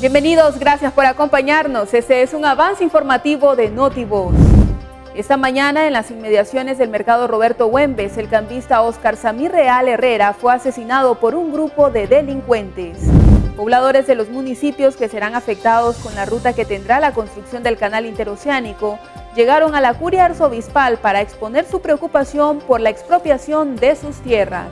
Bienvenidos, gracias por acompañarnos. Este es un avance informativo de Notivoz. Esta mañana, en las inmediaciones del mercado Roberto Güembes, el cambista Oscar Samir Real Herrera fue asesinado por un grupo de delincuentes. Pobladores de los municipios que serán afectados con la ruta que tendrá la construcción del canal interoceánico llegaron a la curia arzobispal para exponer su preocupación por la expropiación de sus tierras.